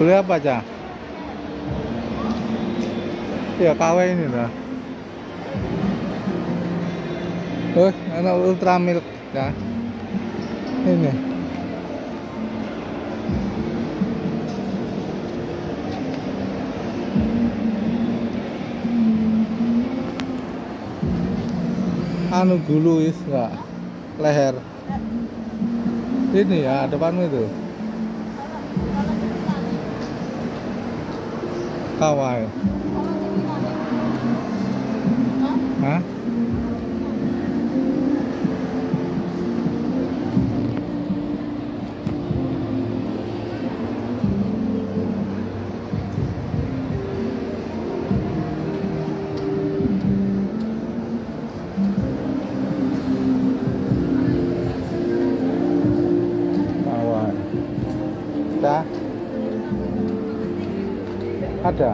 Beli apa aja? Ya KW ini lah. Oh, anak ultra milk ya. Ini. Anu gulu is enggak leher. Ini ya depanmu itu. ra ngoài. Hả? Ra Ada.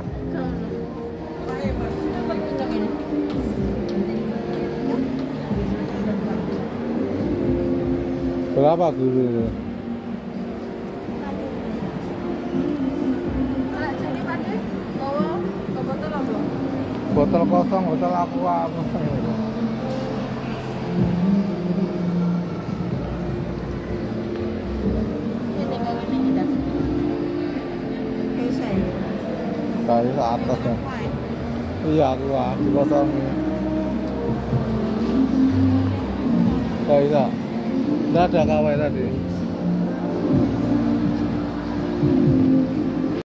Berapa guru? Botol kosong, botol aqua apa? गाड़ी से आठ परसेंट ये आगे आठ बस गाड़ी का दस टका वाला